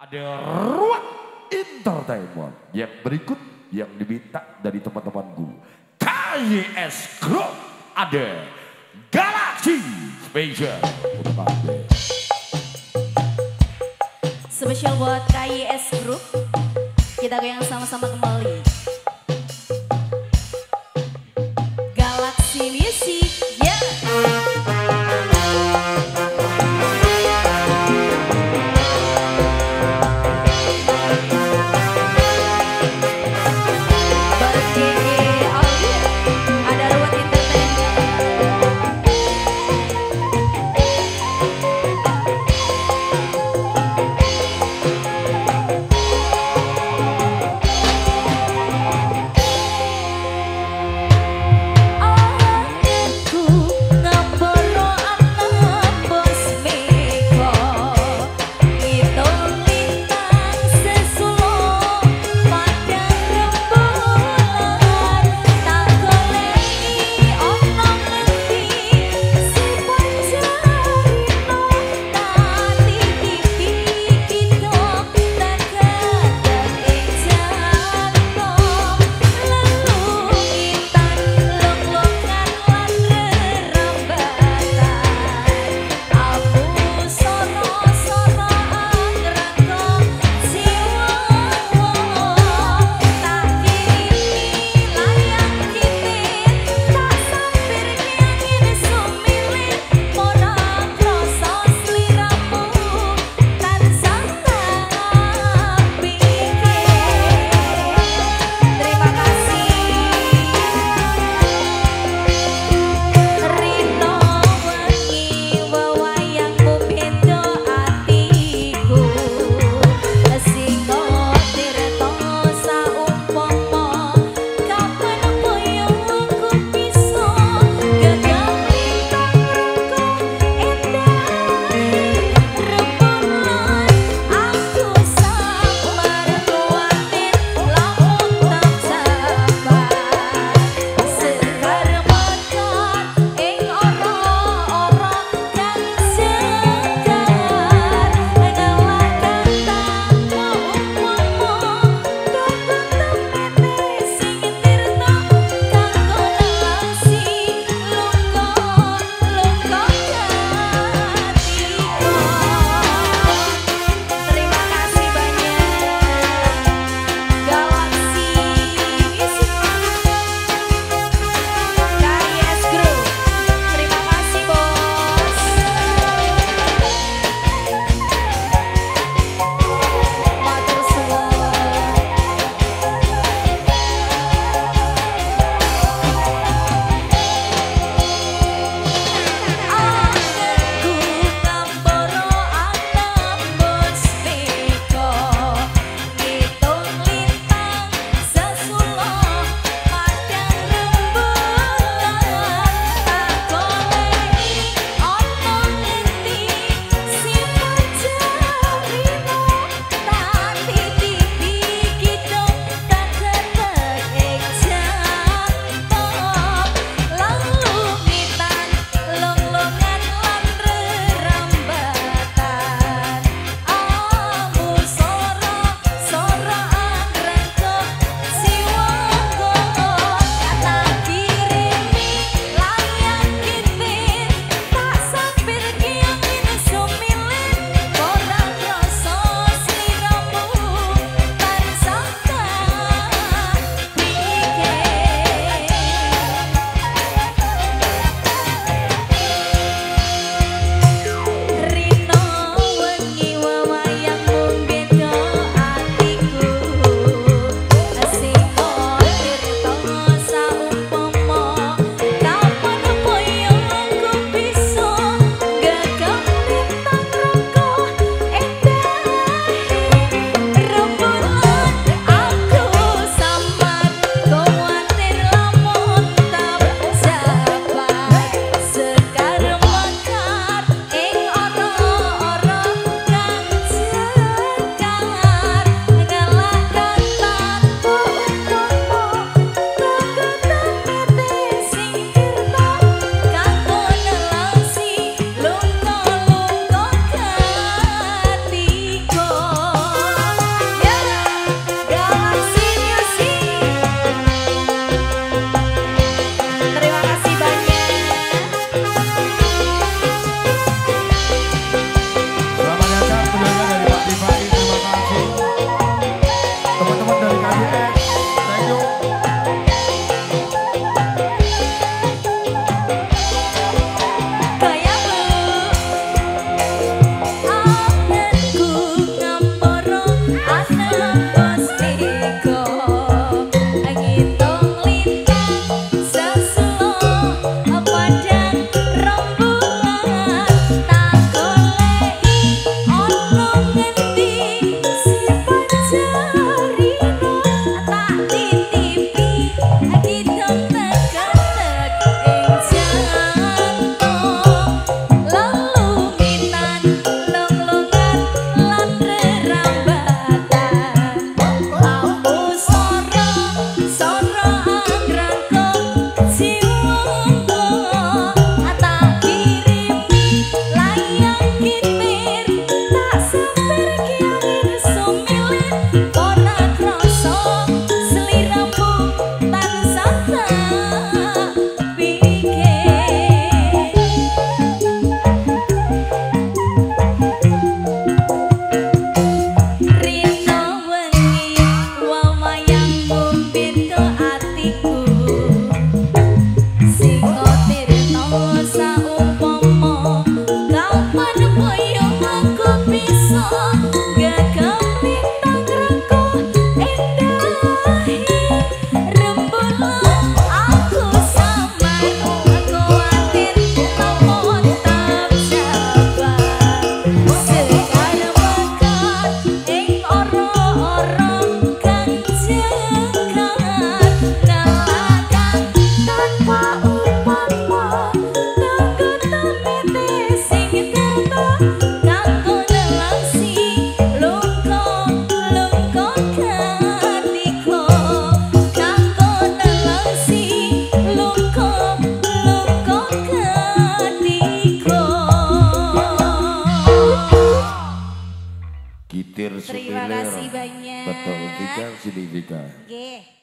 Ada ruang entertainment yang berikut yang diminta dari teman-temanku. KYS Group ada Galaxy Special. Spesial buat KYS Group. Kita goyang sama-sama kembali. Galaxy Music, Terima semilir. kasih banyak. Betul, sini Vika. Oke.